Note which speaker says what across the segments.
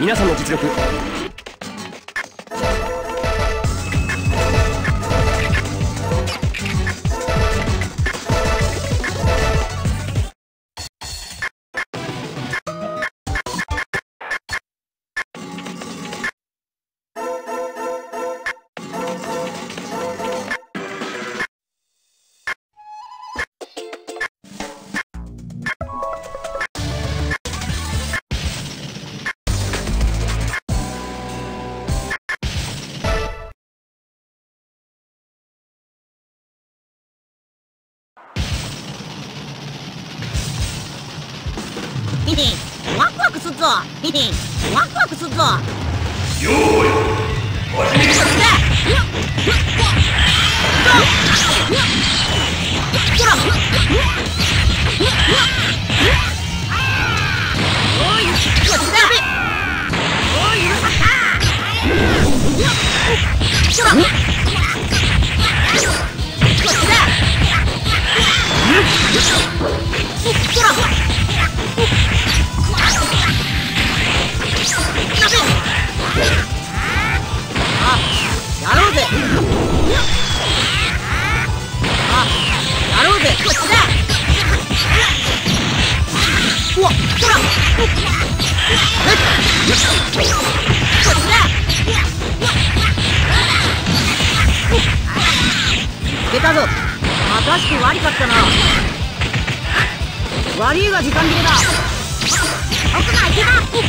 Speaker 1: 皆さんの実力
Speaker 2: ワクワクすっぞ。ヒヒンワクワクすっぞ。
Speaker 3: よーい始める
Speaker 2: またしく悪かったな。悪いが時間切れだ。奥が池だほ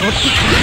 Speaker 2: 持ってき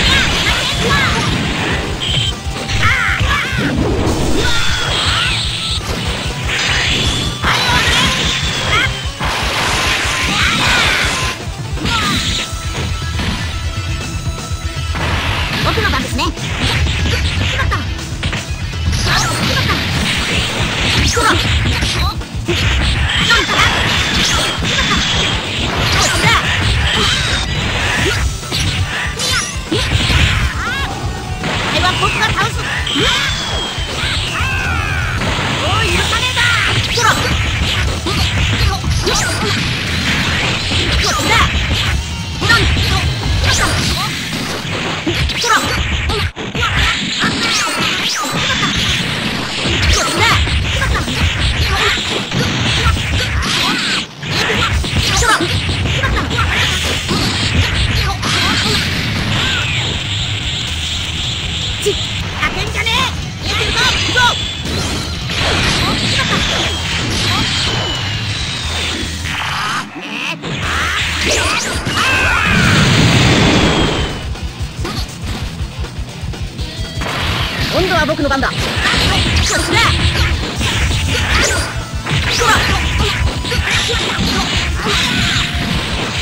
Speaker 2: 今度は僕の番だ。こっちだほら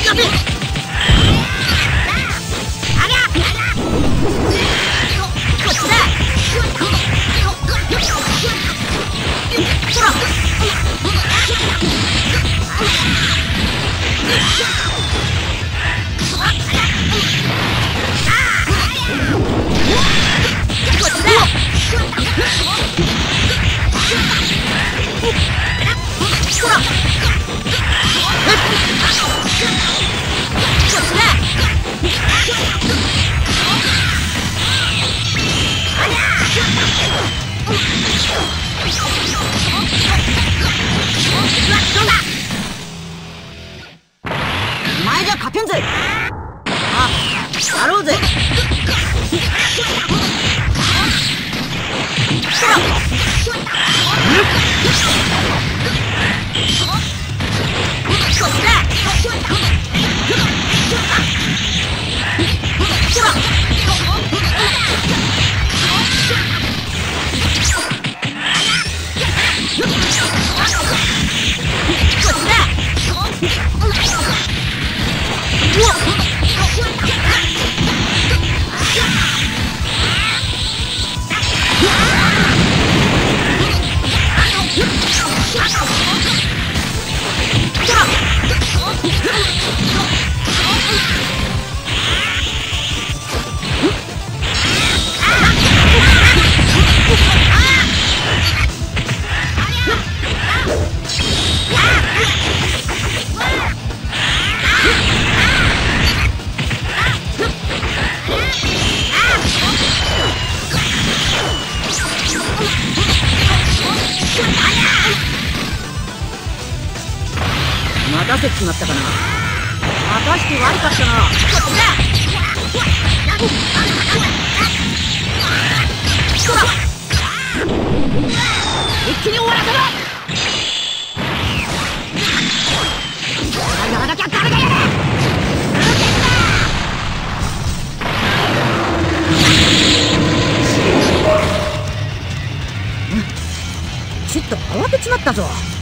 Speaker 2: やべ前じゃ勝てんぜ。あやろうぜ。待たせちまったかな。またして悪かったな。一気に終わらせろ。やらなきゃ誰がやる。ちょっと慌てちまったぞ。